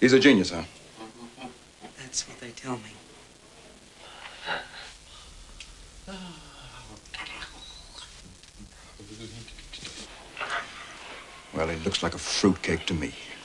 He's a genius, huh? That's what they tell me. Well, he looks like a fruitcake to me.